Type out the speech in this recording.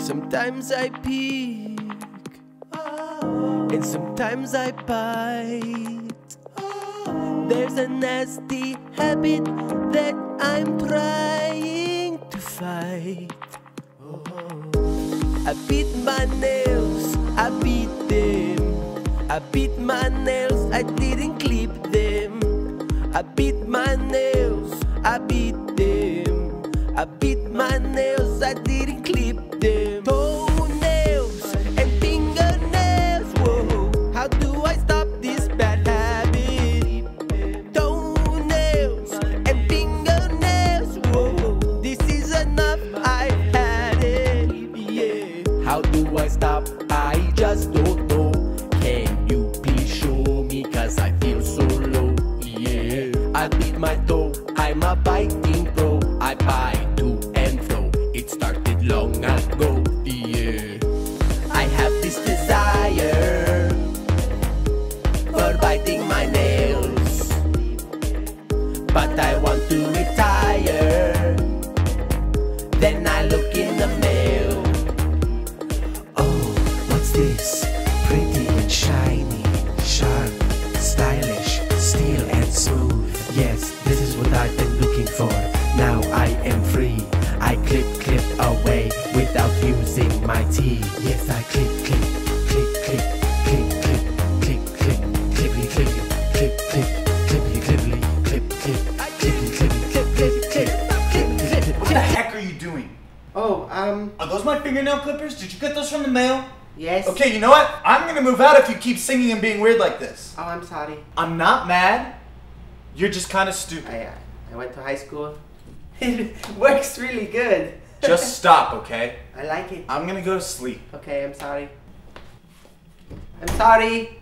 Sometimes I peek, and sometimes I bite. There's a nasty habit that I'm trying to fight. I beat my nails, I beat them. I beat my nails, I didn't clip them. I beat my nails, I beat them. I beat my nails, I didn't clip them. Stop? I just don't know. Can you please show me? Cause I feel so low, yeah. I beat my toe, I'm a biting pro. I bite to and fro. It started long ago, yeah. I have this desire for biting my nails, but I for. Now I am free. I clip, clip away without using my teeth. Yes, I clip, clip, clip, clip, clip, clip, clip, clip, clippity, clip, clip, clip, clippity, clippity, clip, clip, clippity, clippity, clip, clip, clip, clip, clip, What the heck are you doing? Oh, um, Are those my fingernail clippers? Did you get those from the mail? yes. Okay, you know what? I'm gonna move out if you keep singing and being weird like this. Oh, I'm sorry. I'm not mad. You're just kind of stupid. I, uh, I went to high school. It works really good. Just stop, okay? I like it. I'm gonna go to sleep. Okay, I'm sorry. I'm sorry.